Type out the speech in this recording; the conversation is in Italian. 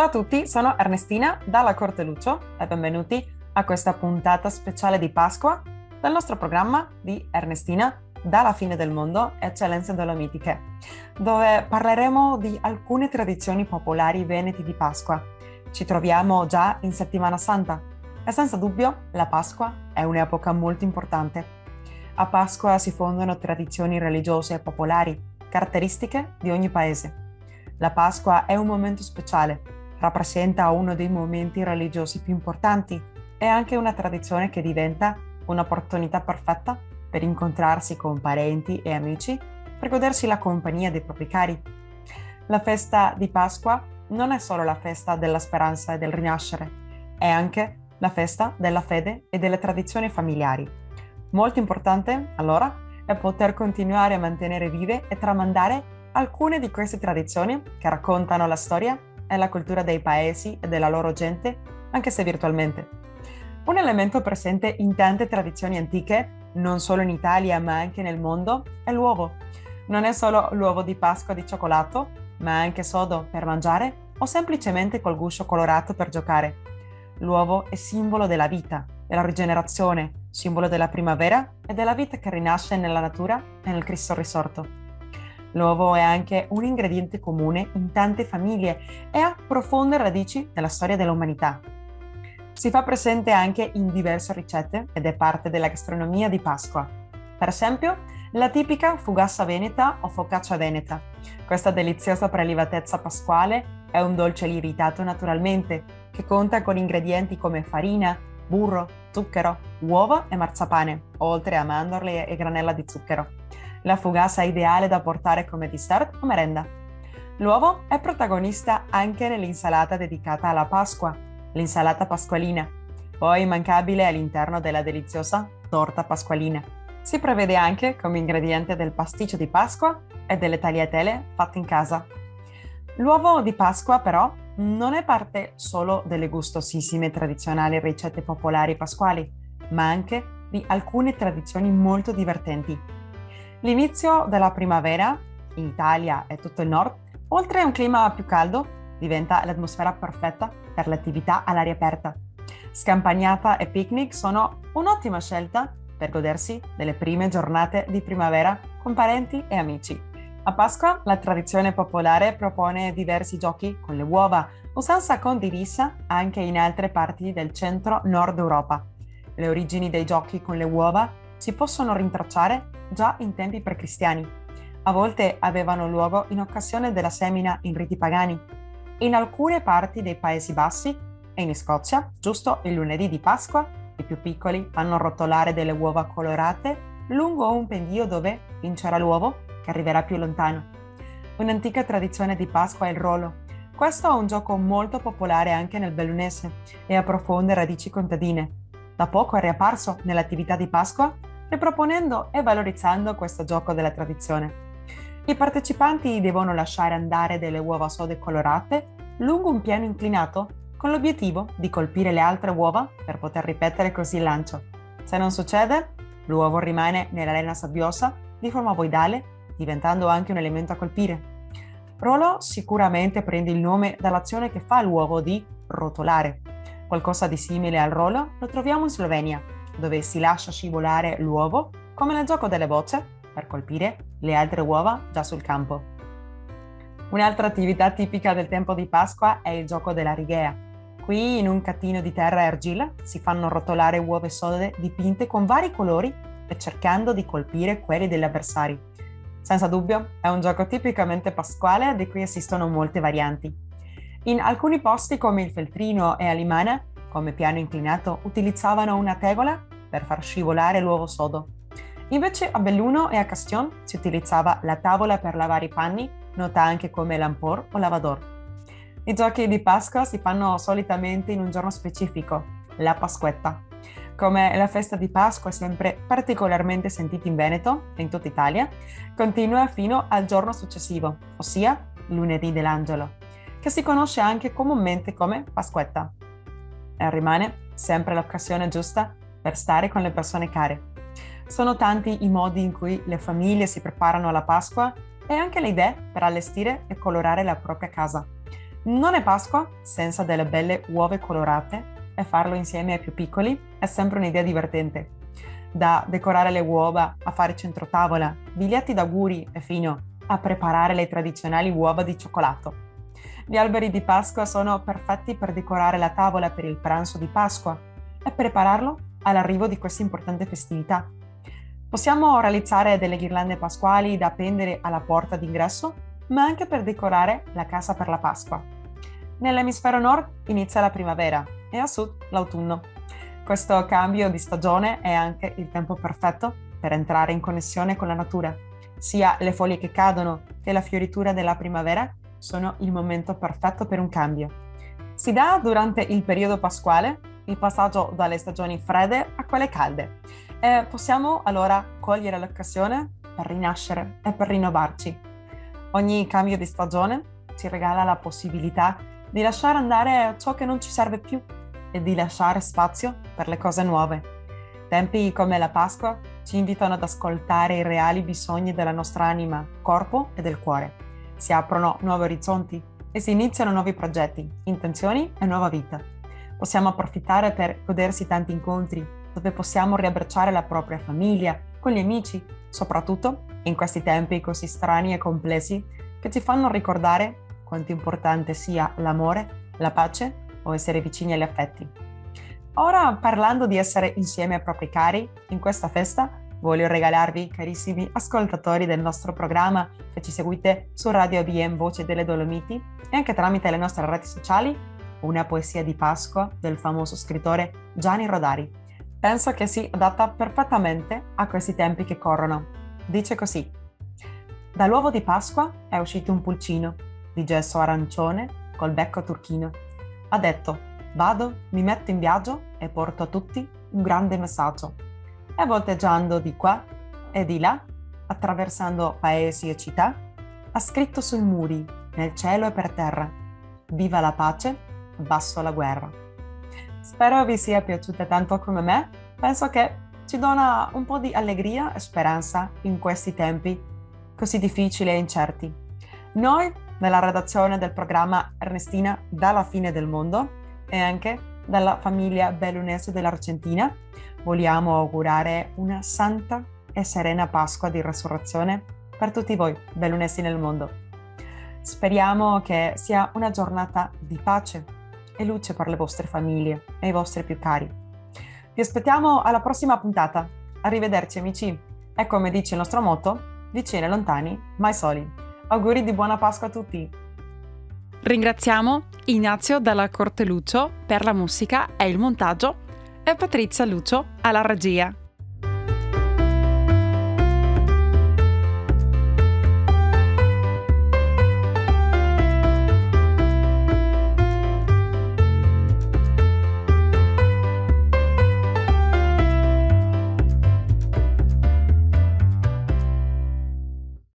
Ciao a tutti, sono Ernestina dalla Corte Lucio e benvenuti a questa puntata speciale di Pasqua del nostro programma di Ernestina dalla fine del mondo, eccellenze dolomitiche, dove parleremo di alcune tradizioni popolari veneti di Pasqua. Ci troviamo già in Settimana Santa e senza dubbio la Pasqua è un'epoca molto importante. A Pasqua si fondono tradizioni religiose e popolari, caratteristiche di ogni paese. La Pasqua è un momento speciale, rappresenta uno dei momenti religiosi più importanti e anche una tradizione che diventa un'opportunità perfetta per incontrarsi con parenti e amici, per godersi la compagnia dei propri cari. La festa di Pasqua non è solo la festa della speranza e del rinascere, è anche la festa della fede e delle tradizioni familiari. Molto importante, allora, è poter continuare a mantenere vive e tramandare alcune di queste tradizioni che raccontano la storia e la cultura dei paesi e della loro gente, anche se virtualmente. Un elemento presente in tante tradizioni antiche non solo in Italia ma anche nel mondo, è l'uovo. Non è solo l'uovo di Pasqua di cioccolato, ma anche sodo per mangiare o semplicemente col guscio colorato per giocare. L'uovo è simbolo della vita, della rigenerazione, simbolo della primavera e della vita che rinasce nella natura e nel Cristo risorto. L'uovo è anche un ingrediente comune in tante famiglie e ha profonde radici nella storia dell'umanità. Si fa presente anche in diverse ricette ed è parte della gastronomia di Pasqua. Per esempio, la tipica fugassa veneta o focaccia veneta. Questa deliziosa prelibatezza pasquale è un dolce lievitato naturalmente, che conta con ingredienti come farina, burro, zucchero, uova e marzapane, oltre a mandorle e granella di zucchero. La fugassa ideale da portare come dessert o merenda. L'uovo è protagonista anche nell'insalata dedicata alla Pasqua, l'insalata pasqualina, poi immancabile all'interno della deliziosa torta pasqualina. Si prevede anche come ingrediente del pasticcio di Pasqua e delle tagliatelle fatte in casa. L'uovo di Pasqua però non è parte solo delle gustosissime tradizionali ricette popolari pasquali, ma anche di alcune tradizioni molto divertenti. L'inizio della primavera, in Italia e tutto il nord, oltre a un clima più caldo, diventa l'atmosfera perfetta per l'attività all'aria aperta. Scampagnata e picnic sono un'ottima scelta per godersi delle prime giornate di primavera con parenti e amici. A Pasqua la tradizione popolare propone diversi giochi con le uova, usanza condivisa anche in altre parti del centro-nord Europa. Le origini dei giochi con le uova si possono rintracciare già in tempi precristiani. A volte avevano luogo in occasione della semina in riti pagani, in alcune parti dei Paesi Bassi e in Scozia, giusto il lunedì di Pasqua, i più piccoli fanno rotolare delle uova colorate lungo un pendio dove vincerà l'uovo che arriverà più lontano. Un'antica tradizione di Pasqua è il rolo. Questo è un gioco molto popolare anche nel bellunese e ha profonde radici contadine. Da poco è riapparso nell'attività di Pasqua, riproponendo e valorizzando questo gioco della tradizione. I partecipanti devono lasciare andare delle uova sode colorate lungo un piano inclinato con l'obiettivo di colpire le altre uova per poter ripetere così il lancio. Se non succede, l'uovo rimane nell'arena sabbiosa di forma voidale, diventando anche un elemento a colpire. Rolo sicuramente prende il nome dall'azione che fa l'uovo di rotolare. Qualcosa di simile al rolo lo troviamo in Slovenia, dove si lascia scivolare l'uovo come nel gioco delle bocce per colpire le altre uova già sul campo. Un'altra attività tipica del tempo di Pasqua è il gioco della righea. Qui in un catino di terra e argilla si fanno rotolare uova sode dipinte con vari colori e cercando di colpire quelli degli avversari. Senza dubbio è un gioco tipicamente pasquale di cui esistono molte varianti. In alcuni posti come il Feltrino e Alimana, come piano inclinato, utilizzavano una tegola per far scivolare l'uovo sodo. Invece a Belluno e a Castion si utilizzava la tavola per lavare i panni, nota anche come lampor o lavador. I giochi di Pasqua si fanno solitamente in un giorno specifico, la Pasquetta. Come la festa di Pasqua è sempre particolarmente sentita in Veneto e in tutta Italia, continua fino al giorno successivo, ossia lunedì dell'angelo, che si conosce anche comunemente come Pasquetta. E rimane sempre l'occasione giusta per stare con le persone care sono tanti i modi in cui le famiglie si preparano alla Pasqua e anche le idee per allestire e colorare la propria casa. Non è Pasqua senza delle belle uova colorate e farlo insieme ai più piccoli è sempre un'idea divertente. Da decorare le uova a fare centrotavola, biglietti d'auguri e fino a preparare le tradizionali uova di cioccolato. Gli alberi di Pasqua sono perfetti per decorare la tavola per il pranzo di Pasqua e prepararlo all'arrivo di questa importante festività. Possiamo realizzare delle ghirlande pasquali da appendere alla porta d'ingresso, ma anche per decorare la casa per la Pasqua. Nell'emisfero nord inizia la primavera e a sud l'autunno. Questo cambio di stagione è anche il tempo perfetto per entrare in connessione con la natura. Sia le foglie che cadono che la fioritura della primavera sono il momento perfetto per un cambio. Si dà durante il periodo pasquale il passaggio dalle stagioni fredde a quelle calde e possiamo allora cogliere l'occasione per rinascere e per rinnovarci. Ogni cambio di stagione ci regala la possibilità di lasciare andare ciò che non ci serve più e di lasciare spazio per le cose nuove. Tempi come la Pasqua ci invitano ad ascoltare i reali bisogni della nostra anima, corpo e del cuore. Si aprono nuovi orizzonti e si iniziano nuovi progetti, intenzioni e nuova vita. Possiamo approfittare per godersi tanti incontri, dove possiamo riabbracciare la propria famiglia, con gli amici, soprattutto in questi tempi così strani e complessi che ci fanno ricordare quanto importante sia l'amore, la pace o essere vicini agli affetti. Ora, parlando di essere insieme ai propri cari, in questa festa voglio regalarvi, carissimi ascoltatori del nostro programma che ci seguite su Radio ABM Voce delle Dolomiti e anche tramite le nostre reti sociali, una poesia di Pasqua del famoso scrittore Gianni Rodari. Penso che si adatta perfettamente a questi tempi che corrono. Dice così: Dall'uovo di Pasqua è uscito un pulcino di gesso arancione col becco turchino ha detto vado, mi metto in viaggio e porto a tutti un grande messaggio. E volteggiando di qua e di là, attraversando paesi e città, ha scritto sui muri, nel cielo e per terra, viva la pace, basso la guerra. Spero vi sia piaciuta tanto come me, penso che ci dona un po' di allegria e speranza in questi tempi così difficili e incerti. Noi nella redazione del programma Ernestina dalla fine del mondo e anche dalla famiglia bellunese dell'Argentina. Vogliamo augurare una santa e serena Pasqua di Resurrezione per tutti voi bellunesi nel mondo. Speriamo che sia una giornata di pace e luce per le vostre famiglie e i vostri più cari. Vi aspettiamo alla prossima puntata. Arrivederci amici e come dice il nostro motto, vicini e lontani, mai soli. Auguri di buona Pasqua a tutti! Ringraziamo Ignazio dalla Corte Lucio per la musica e il montaggio e Patrizia Lucio alla regia.